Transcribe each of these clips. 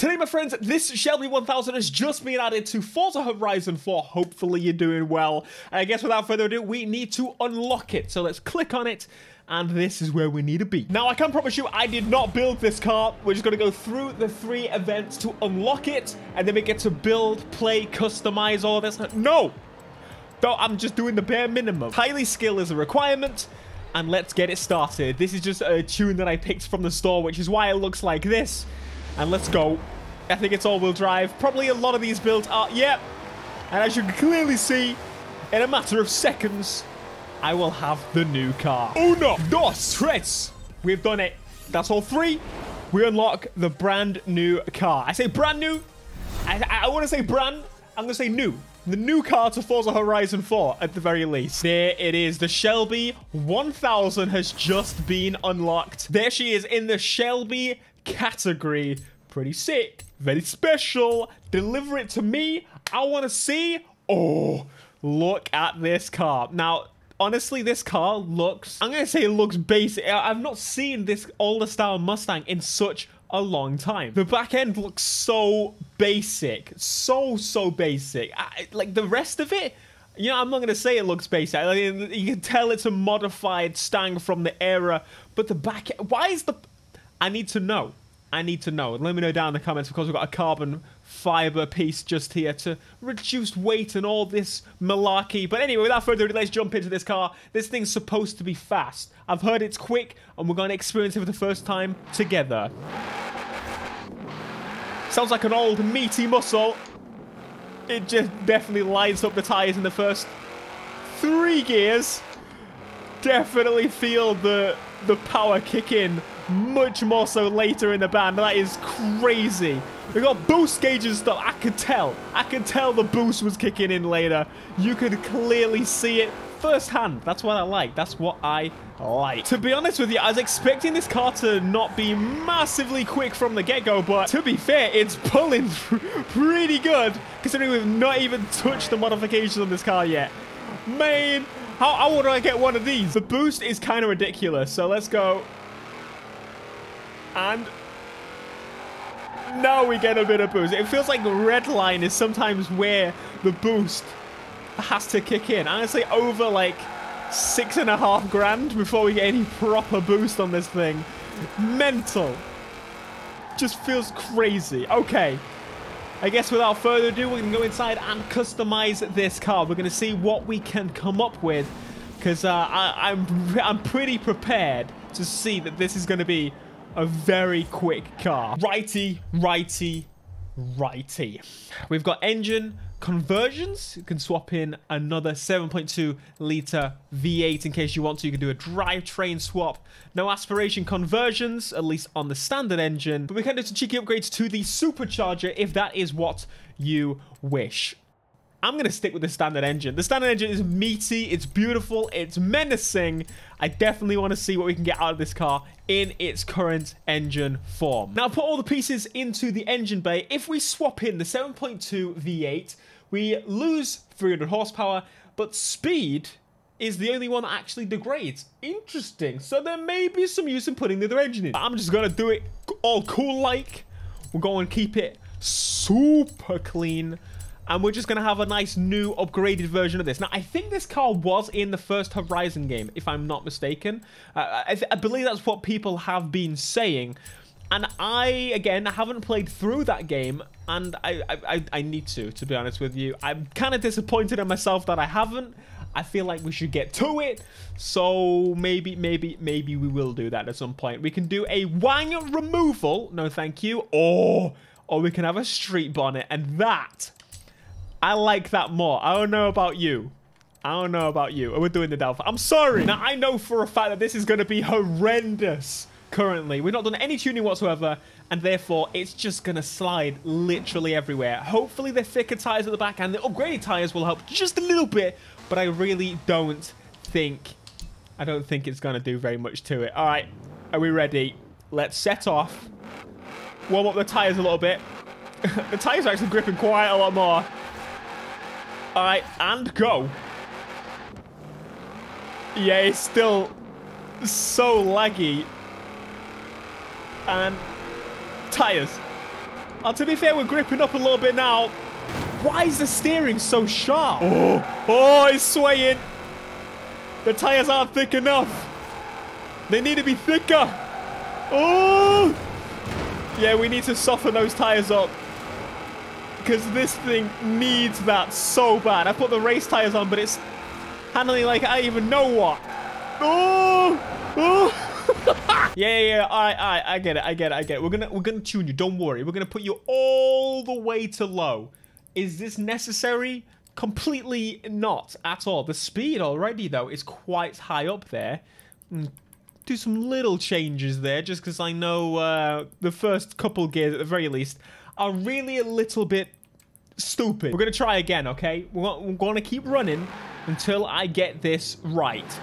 Today, my friends, this Shelby 1000 has just been added to Forza Horizon 4. Hopefully you're doing well. And I guess without further ado, we need to unlock it. So let's click on it and this is where we need to be. Now, I can promise you, I did not build this car. We're just going to go through the three events to unlock it, and then we get to build, play, customize all this. No! Though I'm just doing the bare minimum. Highly skill is a requirement, and let's get it started. This is just a tune that I picked from the store, which is why it looks like this. And let's go. I think it's all-wheel drive. Probably a lot of these builds are... Yep. And as you can clearly see, in a matter of seconds, I will have the new car. Uno, dos, tres. We've done it. That's all three. We unlock the brand new car. I say brand new. I, I want to say brand. I'm going to say new. The new car to Forza Horizon 4, at the very least. There it is. The Shelby 1000 has just been unlocked. There she is in the Shelby category. Pretty sick. Very special. Deliver it to me. I want to see. Oh, look at this car. Now, honestly, this car looks, I'm going to say it looks basic. I've not seen this older style Mustang in such a long time. The back end looks so basic. So, so basic. I, like the rest of it, you know, I'm not going to say it looks basic. I mean, you can tell it's a modified Stang from the era. But the back, why is the... I need to know. I need to know. Let me know down in the comments because we've got a carbon fiber piece just here to reduce weight and all this malarkey. But anyway, without further ado, let's jump into this car. This thing's supposed to be fast. I've heard it's quick, and we're going to experience it for the first time together. Sounds like an old meaty muscle. It just definitely lights up the tires in the first three gears. Definitely feel the the power kick in much more so later in the band. That is crazy. We got boost gauges stuff. I could tell. I could tell the boost was kicking in later. You could clearly see it firsthand. That's what I like. That's what I like. To be honest with you, I was expecting this car to not be massively quick from the get-go, but to be fair, it's pulling pretty good, considering we've not even touched the modifications on this car yet. Man, how, how would I get one of these? The boost is kind of ridiculous, so let's go and now we get a bit of boost. It feels like the red line is sometimes where the boost has to kick in. I'm say over like six and a half grand before we get any proper boost on this thing. Mental. Just feels crazy. Okay. I guess without further ado, we can go inside and customize this car. We're going to see what we can come up with. Because uh, I'm, I'm pretty prepared to see that this is going to be a very quick car. Righty, righty, righty. We've got engine conversions. You can swap in another 7.2 litre V8 in case you want to. You can do a drivetrain swap. No aspiration conversions, at least on the standard engine. But we can do some cheeky upgrades to the supercharger if that is what you wish. I'm going to stick with the standard engine. The standard engine is meaty, it's beautiful, it's menacing. I definitely want to see what we can get out of this car in its current engine form. Now, put all the pieces into the engine bay. If we swap in the 7.2 V8, we lose 300 horsepower, but speed is the only one that actually degrades. Interesting. So there may be some use in putting the other engine in. I'm just going to do it all cool-like. We're going to keep it super clean and we're just going to have a nice new upgraded version of this. Now, I think this car was in the first Horizon game, if I'm not mistaken. Uh, I, I, believe that's what people have been saying. And I, again, haven't played through that game, and I, I, I need to, to be honest with you. I'm kind of disappointed in myself that I haven't. I feel like we should get to it. So maybe, maybe, maybe we will do that at some point. We can do a wang removal. No, thank you. Or, or we can have a street bonnet. And that I like that more. I don't know about you. I don't know about you. We're doing the Delphi. I'm sorry. Now, I know for a fact that this is going to be horrendous currently. We've not done any tuning whatsoever, and therefore, it's just going to slide literally everywhere. Hopefully, the thicker tires at the back and the upgraded tires will help just a little bit, but I really don't think... I don't think it's going to do very much to it. All right. Are we ready? Let's set off. Warm up the tires a little bit. the tires are actually gripping quite a lot more. All right, and go. Yeah, it's still so laggy. And tires. Uh, to be fair, we're gripping up a little bit now. Why is the steering so sharp? Oh, oh, it's swaying. The tires aren't thick enough. They need to be thicker. Oh! Yeah, we need to soften those tires up. Because this thing needs that so bad. I put the race tires on, but it's handling like I even know what. Oh! Oh! yeah, yeah, yeah. All right, all right. I get it. I get it. I get it. We're gonna, we're gonna tune you. Don't worry. We're gonna put you all the way to low. Is this necessary? Completely not at all. The speed already, though, is quite high up there. Mm, do some little changes there, just because I know uh, the first couple gears, at the very least, are really a little bit stupid. We're going to try again, okay? We're going to keep running until I get this right.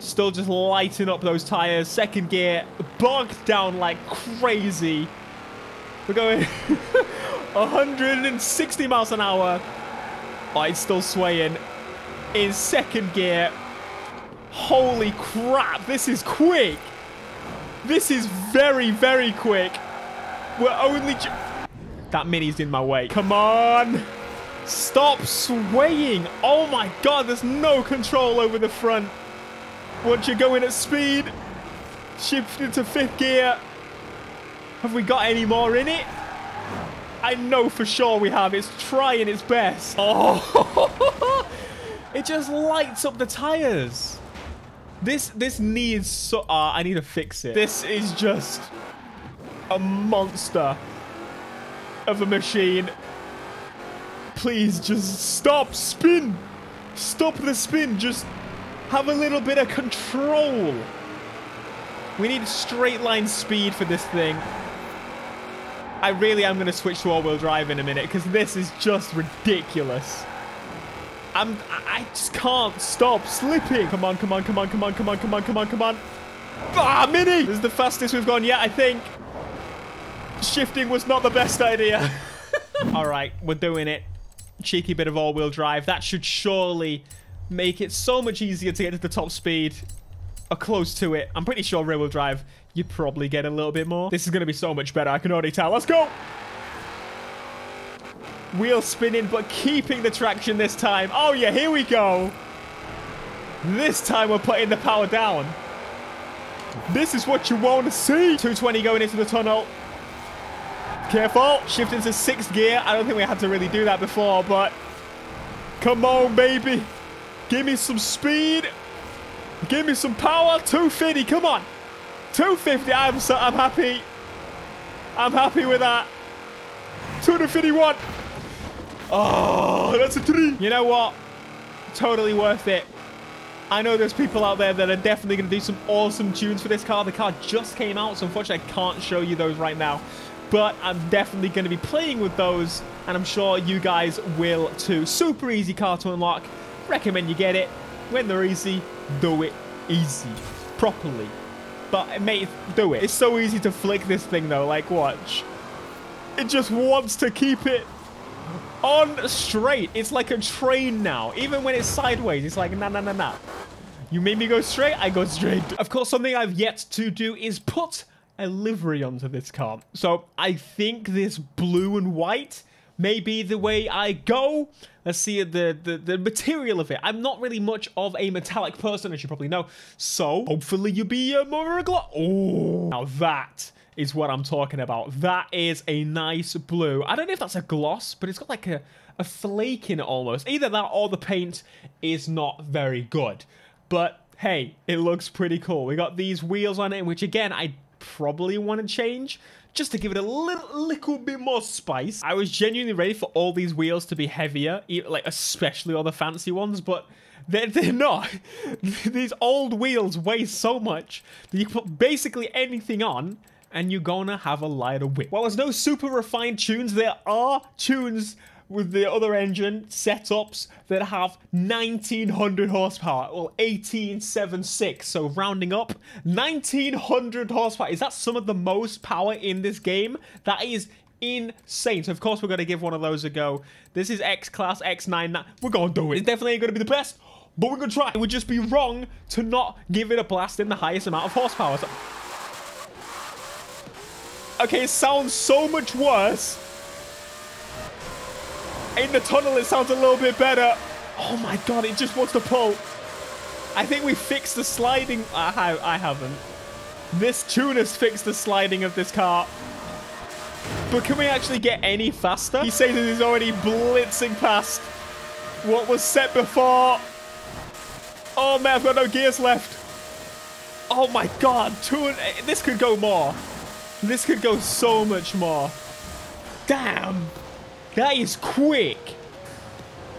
Still just lighting up those tires. Second gear, bogged down like crazy. We're going 160 miles an hour. Oh, it's still swaying. In second gear. Holy crap, this is quick. This is very, very quick. We're only... That mini's in my way. Come on. Stop swaying. Oh my god, there's no control over the front. Once you're going at speed, shift into fifth gear. Have we got any more in it? I know for sure we have. It's trying its best. Oh, it just lights up the tires. This this needs so. Uh, I need to fix it. This is just a monster of a machine. Please just stop spin. Stop the spin. Just have a little bit of control. We need straight line speed for this thing. I really am going to switch to all-wheel drive in a minute because this is just ridiculous. I'm, I just can't stop slipping. Come on, come on, come on, come on, come on, come on, come on, come on. Ah, Mini! This is the fastest we've gone yet, I think. Shifting was not the best idea. All right, we're doing it. Cheeky bit of all-wheel drive. That should surely make it so much easier to get to the top speed. Or close to it. I'm pretty sure rear-wheel drive, you probably get a little bit more. This is going to be so much better. I can already tell. Let's go! Wheel spinning, but keeping the traction this time. Oh, yeah, here we go. This time we're putting the power down. This is what you want to see. 220 going into the tunnel. Careful. Shift into sixth gear. I don't think we had to really do that before, but... Come on, baby. Give me some speed. Give me some power. 250. Come on. 250. I'm, so, I'm happy. I'm happy with that. 251. Oh, that's a three. You know what? Totally worth it. I know there's people out there that are definitely going to do some awesome tunes for this car. The car just came out, so unfortunately I can't show you those right now. But I'm definitely going to be playing with those, and I'm sure you guys will too. Super easy car to unlock. Recommend you get it. When they're easy, do it easy. Properly. But, mate, do it. It's so easy to flick this thing, though. Like, watch. It just wants to keep it on straight. It's like a train now. Even when it's sideways, it's like, nah, nah, nah, nah. You made me go straight, I go straight. Of course, something I've yet to do is put a livery onto this car. So I think this blue and white may be the way I go. Let's see the, the, the material of it. I'm not really much of a metallic person, as you probably know. So hopefully you'll be uh, more of a Oh, now that is what I'm talking about. That is a nice blue. I don't know if that's a gloss, but it's got like a, a flake in it almost. Either that or the paint is not very good. But hey, it looks pretty cool. We got these wheels on it, which again, I probably want to change just to give it a little, little bit more spice. I was genuinely ready for all these wheels to be heavier, like especially all the fancy ones, but they're, they're not. these old wheels weigh so much that you put basically anything on and you're gonna have a lighter whip. While there's no super refined tunes, there are tunes with the other engine setups that have 1900 horsepower. Well, 1876 so rounding up 1900 horsepower. Is that some of the most power in this game? That is insane. So of course we're going to give one of those a go. This is x class x9 we're going to do it. It's definitely going to be the best but we're going to try. It would just be wrong to not give it a blast in the highest amount of horsepower. So Okay, it sounds so much worse. In the tunnel, it sounds a little bit better. Oh my god, it just wants to pull. I think we fixed the sliding. I, I haven't. This tune has fixed the sliding of this car. But can we actually get any faster? He says he's already blitzing past what was set before. Oh man, I've got no gears left. Oh my god, two. Eh, this could go more. This could go so much more. Damn. That is quick.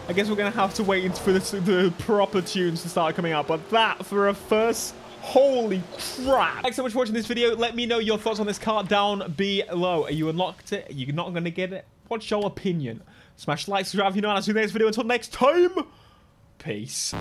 I guess we're going to have to wait for the, the proper tunes to start coming out. But that, for a first Holy crap. Thanks so much for watching this video. Let me know your thoughts on this car down below. Are you unlocked it? Are you not going to get it? What's your opinion? Smash like, subscribe if you know I'll see you in the next video. Until next time, peace.